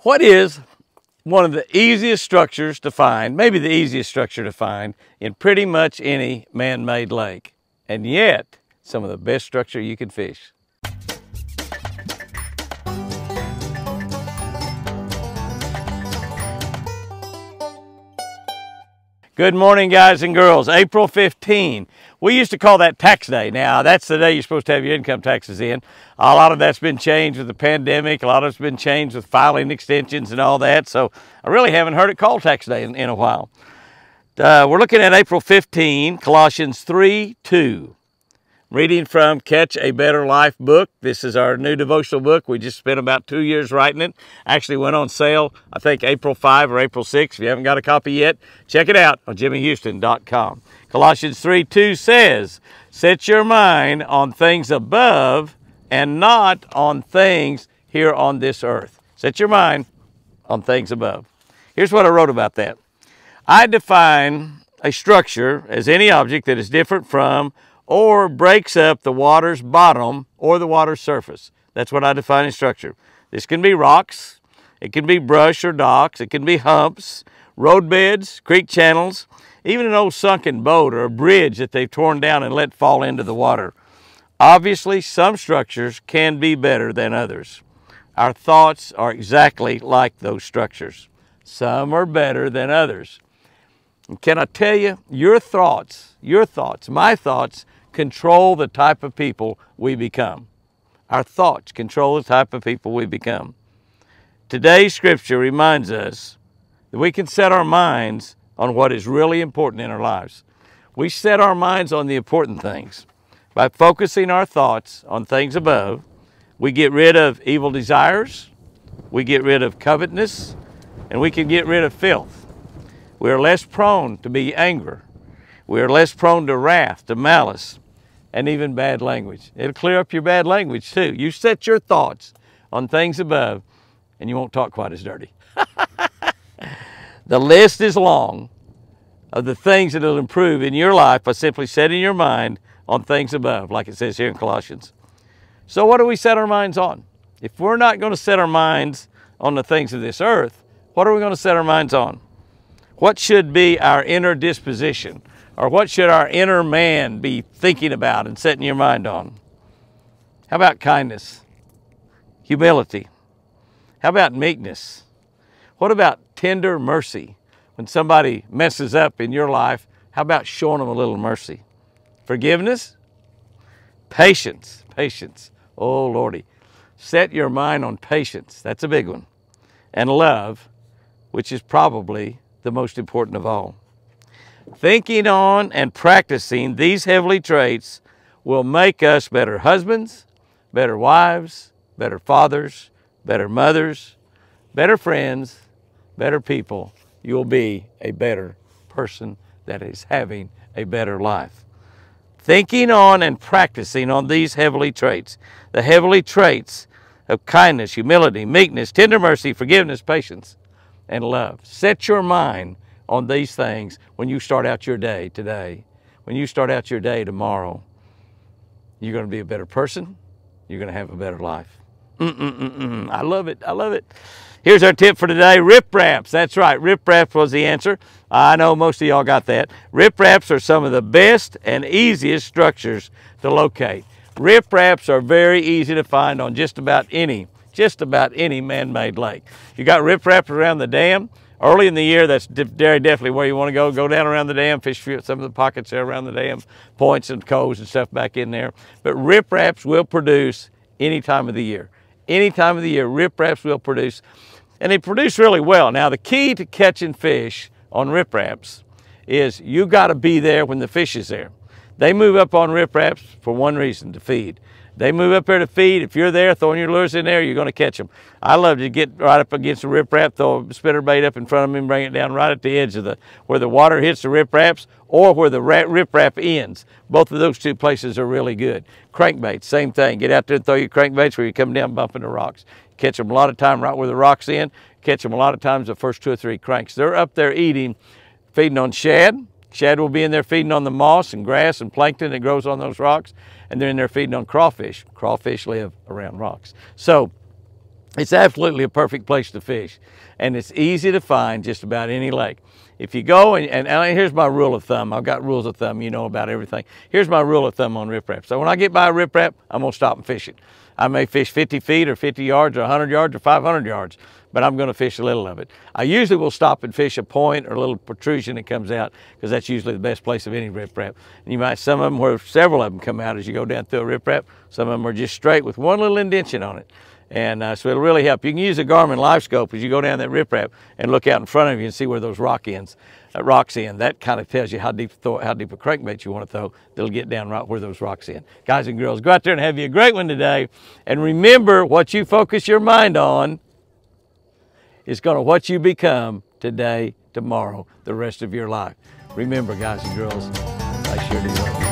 What is one of the easiest structures to find, maybe the easiest structure to find in pretty much any man-made lake, and yet some of the best structure you can fish. Good morning, guys and girls. April 15. We used to call that tax day. Now, that's the day you're supposed to have your income taxes in. A lot of that's been changed with the pandemic. A lot of it's been changed with filing extensions and all that. So I really haven't heard it called tax day in, in a while. Uh, we're looking at April 15, Colossians 3 2. Reading from Catch a Better Life book. This is our new devotional book. We just spent about two years writing it. Actually went on sale, I think April 5 or April 6. If you haven't got a copy yet, check it out on jimmyhouston.com. Colossians 3 2 says, Set your mind on things above and not on things here on this earth. Set your mind on things above. Here's what I wrote about that. I define a structure as any object that is different from or breaks up the water's bottom or the water's surface. That's what I define as structure. This can be rocks, it can be brush or docks, it can be humps, roadbeds, creek channels, even an old sunken boat or a bridge that they've torn down and let fall into the water. Obviously, some structures can be better than others. Our thoughts are exactly like those structures. Some are better than others. And can I tell you, your thoughts, your thoughts, my thoughts, control the type of people we become. Our thoughts control the type of people we become. Today's scripture reminds us that we can set our minds on what is really important in our lives. We set our minds on the important things. By focusing our thoughts on things above, we get rid of evil desires, we get rid of covetousness, and we can get rid of filth. We are less prone to be anger. We are less prone to wrath, to malice, and even bad language. It'll clear up your bad language too. You set your thoughts on things above, and you won't talk quite as dirty. the list is long of the things that will improve in your life by simply setting your mind on things above, like it says here in Colossians. So, what do we set our minds on? If we're not going to set our minds on the things of this earth, what are we going to set our minds on? What should be our inner disposition? Or what should our inner man be thinking about and setting your mind on? How about kindness? Humility? How about meekness? What about tender mercy? When somebody messes up in your life, how about showing them a little mercy? Forgiveness? Patience. Patience. Oh, Lordy. Set your mind on patience. That's a big one. And love, which is probably the most important of all. Thinking on and practicing these heavenly traits will make us better husbands, better wives, better fathers, better mothers, better friends, better people. You'll be a better person that is having a better life. Thinking on and practicing on these heavenly traits, the heavenly traits of kindness, humility, meekness, tender mercy, forgiveness, patience, and love. Set your mind on these things when you start out your day today. When you start out your day tomorrow, you're going to be a better person. You're going to have a better life. Mm-mm-mm-mm. I love it. I love it. Here's our tip for today. Ripraps. That's right. Ripraps was the answer. I know most of y'all got that. Ripraps are some of the best and easiest structures to locate. Ripraps are very easy to find on just about any, just about any man-made lake. You got ripraps around the dam. Early in the year, that's very definitely where you want to go. Go down around the dam, fish some of the pockets there around the dam, points and coves and stuff back in there. But ripraps will produce any time of the year. Any time of the year, ripraps will produce. And they produce really well. Now, the key to catching fish on ripraps is you got to be there when the fish is there. They move up on ripraps for one reason, to feed. They move up there to feed. If you're there throwing your lures in there, you're going to catch them. I love to get right up against the riprap, throw a spinner bait up in front of me and bring it down right at the edge of the, where the water hits the ripraps or where the riprap ends. Both of those two places are really good. Crankbaits, same thing. Get out there and throw your crankbaits where you come down bumping the rocks. Catch them a lot of time right where the rocks end. Catch them a lot of times the first two or three cranks. They're up there eating, feeding on shad, Shad will be in there feeding on the moss and grass and plankton that grows on those rocks, and they're in there feeding on crawfish. Crawfish live around rocks. So It's absolutely a perfect place to fish. And it's easy to find just about any lake. If you go and, and, and, here's my rule of thumb. I've got rules of thumb, you know about everything. Here's my rule of thumb on riprap. So when I get by a riprap, I'm gonna stop and fish it. I may fish 50 feet or 50 yards or 100 yards or 500 yards, but I'm gonna fish a little of it. I usually will stop and fish a point or a little protrusion that comes out because that's usually the best place of any riprap. And you might, some of them where several of them come out as you go down through a riprap, some of them are just straight with one little indention on it. And uh, so it'll really help. You can use a Garmin LiveScope as you go down that riprap and look out in front of you and see where those rock ends, uh, rocks in. That kind of tells you how deep how deep a crankbait you want to throw. They'll get down right where those rocks end. Guys and girls, go out there and have you a great one today. And remember, what you focus your mind on is going to what you become today, tomorrow, the rest of your life. Remember, guys and girls, I sure do love you.